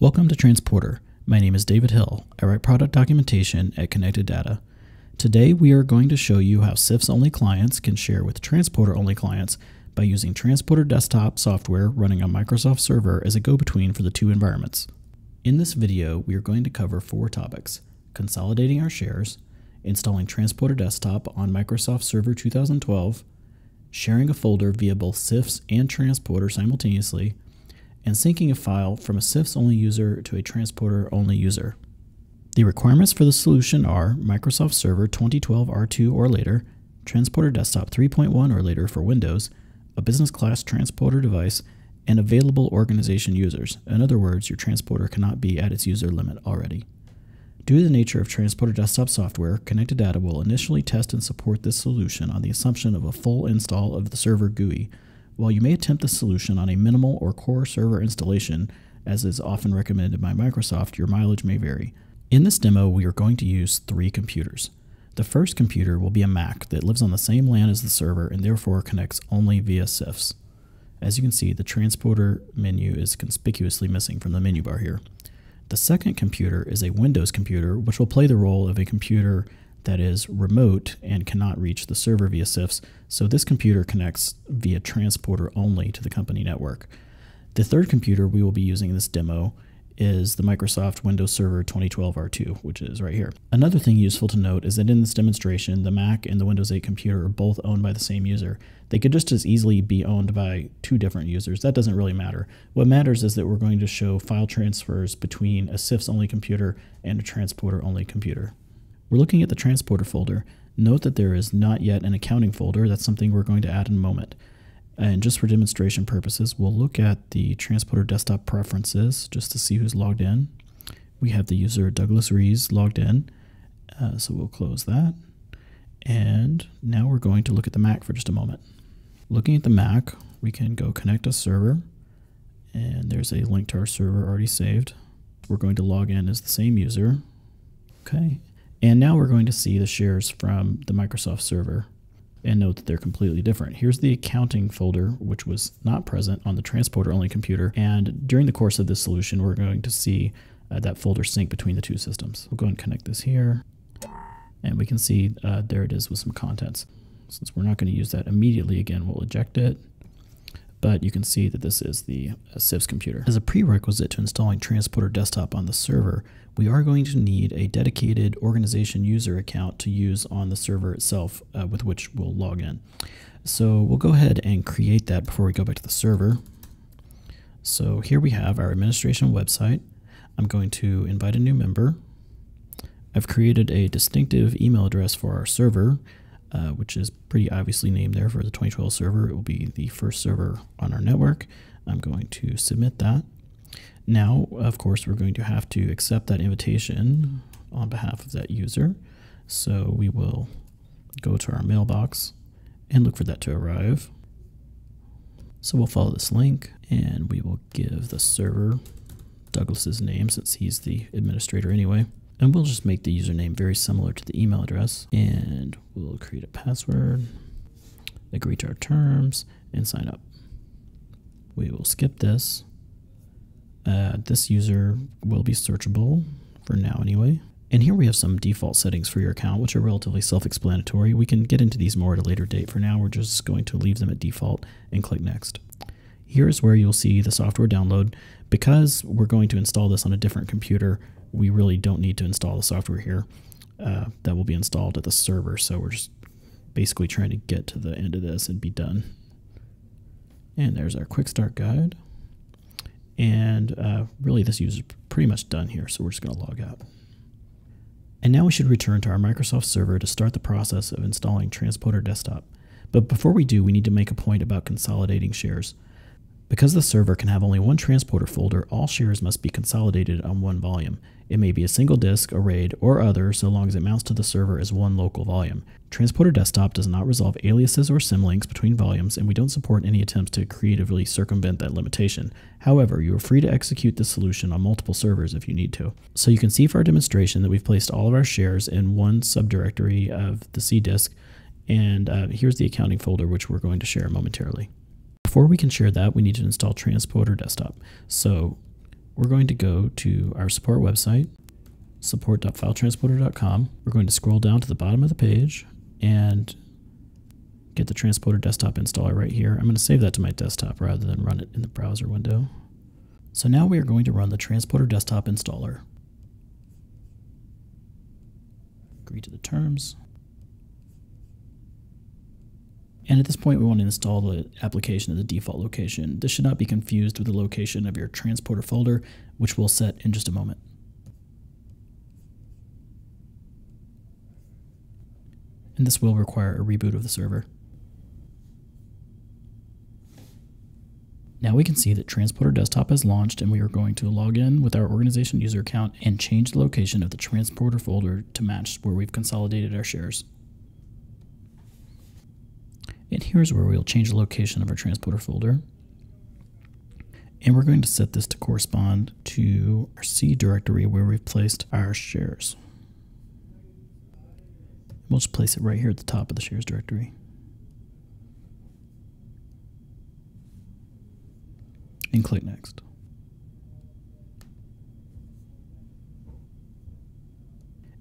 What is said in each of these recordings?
Welcome to Transporter. My name is David Hill. I write product documentation at Connected Data. Today we are going to show you how CIFS only clients can share with Transporter only clients by using Transporter desktop software running on Microsoft Server as a go-between for the two environments. In this video, we are going to cover four topics, consolidating our shares, installing Transporter desktop on Microsoft Server 2012, sharing a folder via both CIFS and Transporter simultaneously, and syncing a file from a CIFS only user to a transporter only user. The requirements for the solution are Microsoft Server 2012 R2 or later, Transporter Desktop 3.1 or later for Windows, a business class transporter device, and available organization users. In other words, your transporter cannot be at its user limit already. Due to the nature of Transporter Desktop software, Connected Data will initially test and support this solution on the assumption of a full install of the server GUI, while you may attempt the solution on a minimal or core server installation, as is often recommended by Microsoft, your mileage may vary. In this demo, we are going to use three computers. The first computer will be a Mac that lives on the same LAN as the server and therefore connects only via CIFS. As you can see, the transporter menu is conspicuously missing from the menu bar here. The second computer is a Windows computer, which will play the role of a computer that is remote and cannot reach the server via CIFS, so this computer connects via transporter only to the company network. The third computer we will be using in this demo is the Microsoft Windows Server 2012 R2, which is right here. Another thing useful to note is that in this demonstration, the Mac and the Windows 8 computer are both owned by the same user. They could just as easily be owned by two different users. That doesn't really matter. What matters is that we're going to show file transfers between a CIFS-only computer and a transporter only computer. We're looking at the transporter folder. Note that there is not yet an accounting folder. That's something we're going to add in a moment. And just for demonstration purposes, we'll look at the transporter desktop preferences just to see who's logged in. We have the user Douglas Rees logged in, uh, so we'll close that. And now we're going to look at the Mac for just a moment. Looking at the Mac, we can go connect a server, and there's a link to our server already saved. We're going to log in as the same user. Okay, and now we're going to see the shares from the Microsoft server and note that they're completely different. Here's the accounting folder, which was not present on the transporter only computer. And during the course of this solution, we're going to see uh, that folder sync between the two systems. We'll go and connect this here. And we can see uh, there it is with some contents. Since we're not going to use that immediately again, we'll eject it but you can see that this is the uh, CIFS computer. As a prerequisite to installing Transporter Desktop on the server, we are going to need a dedicated organization user account to use on the server itself uh, with which we'll log in. So we'll go ahead and create that before we go back to the server. So here we have our administration website. I'm going to invite a new member. I've created a distinctive email address for our server uh, which is pretty obviously named there for the 2012 server. It will be the first server on our network. I'm going to submit that. Now, of course, we're going to have to accept that invitation on behalf of that user. So we will go to our mailbox and look for that to arrive. So we'll follow this link and we will give the server Douglas's name since he's the administrator anyway. And we'll just make the username very similar to the email address. And we'll create a password, agree to our terms, and sign up. We will skip this. Uh, this user will be searchable for now anyway. And here we have some default settings for your account, which are relatively self-explanatory. We can get into these more at a later date. For now, we're just going to leave them at default and click Next. Here's where you'll see the software download. Because we're going to install this on a different computer, we really don't need to install the software here. Uh, that will be installed at the server. So we're just basically trying to get to the end of this and be done. And there's our quick start guide. And uh, really this user is pretty much done here. So we're just going to log out. And now we should return to our Microsoft server to start the process of installing Transporter Desktop. But before we do, we need to make a point about consolidating shares. Because the server can have only one transporter folder, all shares must be consolidated on one volume. It may be a single disk, a RAID, or other so long as it mounts to the server as one local volume. Transporter Desktop does not resolve aliases or symlinks between volumes, and we don't support any attempts to creatively circumvent that limitation. However, you are free to execute this solution on multiple servers if you need to. So you can see for our demonstration that we've placed all of our shares in one subdirectory of the C disk, and uh, here's the accounting folder which we're going to share momentarily. Before we can share that, we need to install Transporter Desktop. So we're going to go to our support website, support.filetransporter.com. We're going to scroll down to the bottom of the page and get the transporter desktop installer right here. I'm going to save that to my desktop rather than run it in the browser window. So now we are going to run the transporter desktop installer. Agree to the terms. And at this point, we want to install the application at the default location. This should not be confused with the location of your transporter folder, which we'll set in just a moment. And this will require a reboot of the server. Now we can see that Transporter Desktop has launched and we are going to log in with our organization user account and change the location of the Transporter folder to match where we've consolidated our shares. And here's where we'll change the location of our Transporter folder. And we're going to set this to correspond to our C directory where we've placed our shares. We'll just place it right here at the top of the shares directory. and click Next.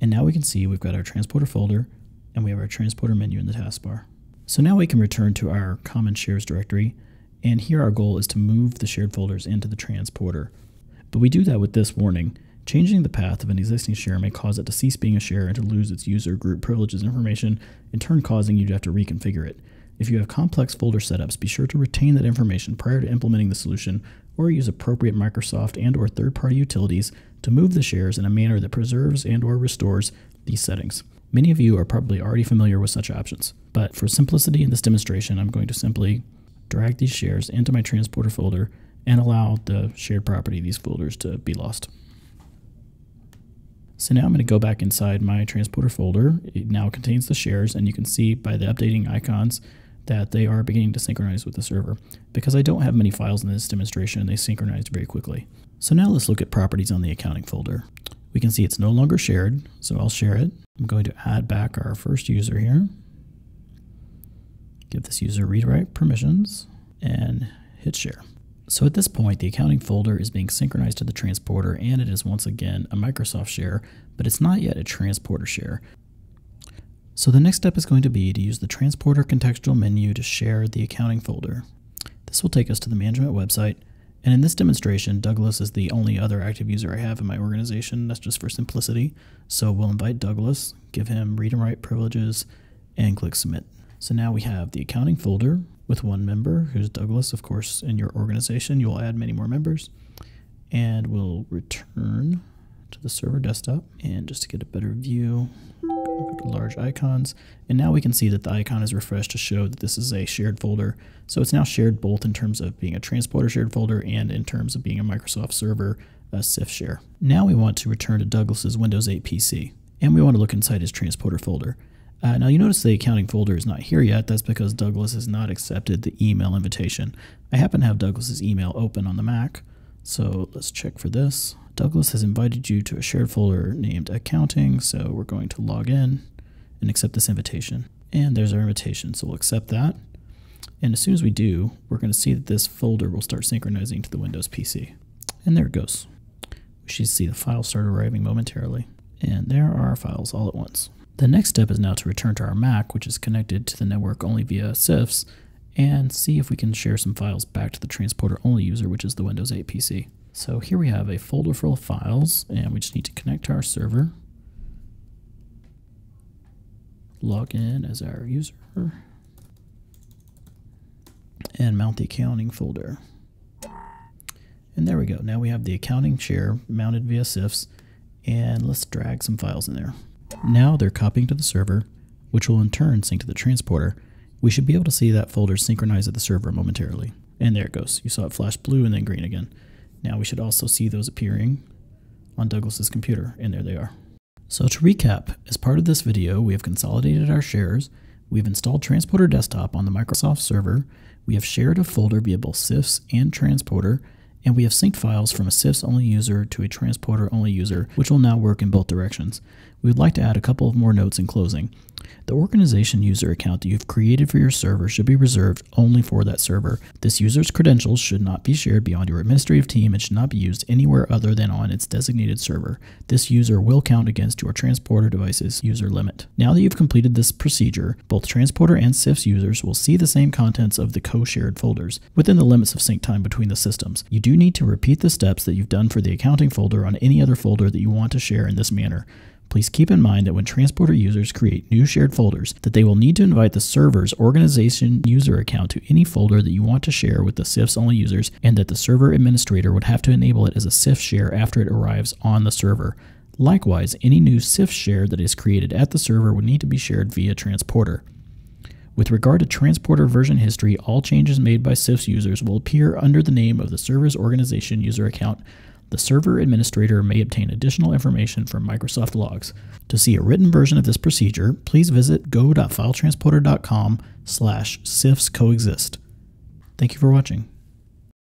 And now we can see we've got our transporter folder and we have our transporter menu in the taskbar. So now we can return to our common shares directory and here our goal is to move the shared folders into the transporter. But we do that with this warning. Changing the path of an existing share may cause it to cease being a share and to lose its user group privileges information, in turn causing you to have to reconfigure it. If you have complex folder setups, be sure to retain that information prior to implementing the solution or use appropriate Microsoft and or third-party utilities to move the shares in a manner that preserves and or restores these settings. Many of you are probably already familiar with such options, but for simplicity in this demonstration, I'm going to simply drag these shares into my transporter folder and allow the shared property of these folders to be lost. So now I'm going to go back inside my transporter folder. It now contains the shares, and you can see by the updating icons that they are beginning to synchronize with the server. Because I don't have many files in this demonstration, they synchronized very quickly. So now let's look at properties on the accounting folder. We can see it's no longer shared, so I'll share it. I'm going to add back our first user here. Give this user read-write permissions and hit share. So at this point, the accounting folder is being synchronized to the transporter and it is once again a Microsoft share, but it's not yet a transporter share. So the next step is going to be to use the transporter contextual menu to share the accounting folder. This will take us to the management website, and in this demonstration, Douglas is the only other active user I have in my organization. That's just for simplicity. So we'll invite Douglas, give him read and write privileges, and click submit. So now we have the accounting folder with one member, who's Douglas. Of course, in your organization, you'll add many more members. And we'll return to the server desktop. And just to get a better view, large icons. And now we can see that the icon is refreshed to show that this is a shared folder. So it's now shared both in terms of being a transporter shared folder and in terms of being a Microsoft Server a CIF share. Now we want to return to Douglas's Windows 8 PC. And we want to look inside his transporter folder. Uh, now you notice the accounting folder is not here yet. That's because Douglas has not accepted the email invitation. I happen to have Douglas's email open on the Mac. So let's check for this. Douglas has invited you to a shared folder named accounting, so we're going to log in and accept this invitation. And there's our invitation, so we'll accept that. And as soon as we do, we're going to see that this folder will start synchronizing to the Windows PC. And there it goes. We should see the files start arriving momentarily. And there are our files all at once. The next step is now to return to our Mac, which is connected to the network only via CIFS, and see if we can share some files back to the transporter only user, which is the Windows 8 PC. So here we have a folder full of files, and we just need to connect to our server. Log in as our user. And mount the accounting folder. And there we go. Now we have the accounting share mounted via CIFS, and let's drag some files in there. Now they're copying to the server, which will in turn sync to the transporter. We should be able to see that folder synchronize at the server momentarily. And there it goes. You saw it flash blue and then green again. Now we should also see those appearing on Douglas's computer, and there they are. So to recap, as part of this video, we have consolidated our shares, we've installed Transporter Desktop on the Microsoft server, we have shared a folder via both CIFS and Transporter, and we have synced files from a CIFS only user to a Transporter only user, which will now work in both directions. We would like to add a couple of more notes in closing. The organization user account that you've created for your server should be reserved only for that server. This user's credentials should not be shared beyond your administrative team and should not be used anywhere other than on its designated server. This user will count against your transporter device's user limit. Now that you've completed this procedure, both transporter and CIFS users will see the same contents of the co-shared folders within the limits of sync time between the systems. You do need to repeat the steps that you've done for the accounting folder on any other folder that you want to share in this manner. Please keep in mind that when transporter users create new shared folders, that they will need to invite the server's organization user account to any folder that you want to share with the CIFS only users, and that the server administrator would have to enable it as a CIFS share after it arrives on the server. Likewise, any new CIFS share that is created at the server would need to be shared via transporter. With regard to transporter version history, all changes made by CIFS users will appear under the name of the server's organization user account the server administrator may obtain additional information from Microsoft Logs. To see a written version of this procedure, please visit go.filetransporter.com slash CIFS coexist. Thank you for watching.